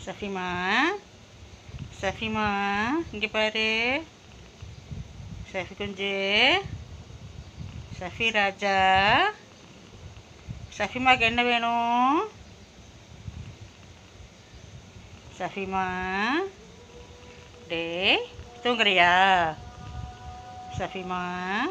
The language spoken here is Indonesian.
Safima. Safima, ngi pare. Safi kunje. Safi raja. Safima kenna beno. Safima. De, tunggu ya. Safima.